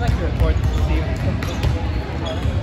like to report to Steve.